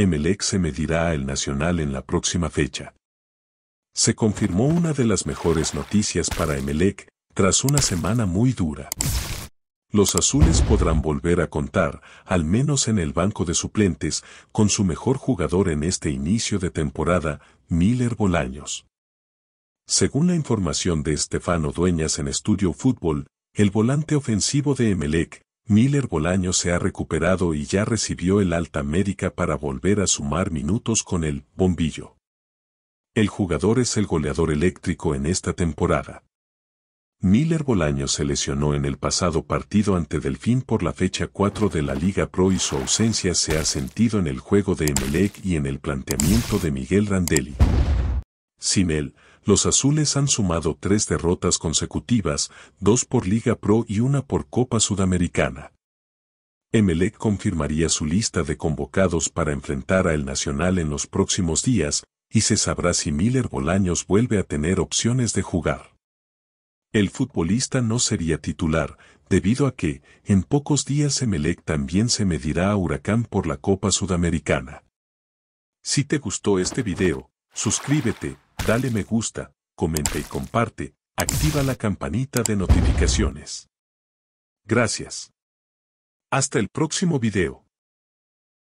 Emelec se medirá a el Nacional en la próxima fecha. Se confirmó una de las mejores noticias para Emelec, tras una semana muy dura. Los azules podrán volver a contar, al menos en el banco de suplentes, con su mejor jugador en este inicio de temporada, Miller Bolaños. Según la información de Estefano Dueñas en Estudio Fútbol, el volante ofensivo de Emelec, Miller Bolaños se ha recuperado y ya recibió el alta médica para volver a sumar minutos con el bombillo. El jugador es el goleador eléctrico en esta temporada. Miller Bolaños se lesionó en el pasado partido ante Delfín por la fecha 4 de la Liga Pro y su ausencia se ha sentido en el juego de Emelec y en el planteamiento de Miguel Randelli. Sin él, los azules han sumado tres derrotas consecutivas, dos por Liga Pro y una por Copa Sudamericana. Emelec confirmaría su lista de convocados para enfrentar a El Nacional en los próximos días, y se sabrá si Miller Bolaños vuelve a tener opciones de jugar. El futbolista no sería titular, debido a que, en pocos días Emelec también se medirá a Huracán por la Copa Sudamericana. Si te gustó este video, suscríbete, dale me gusta, comenta y comparte, activa la campanita de notificaciones. Gracias. Hasta el próximo video.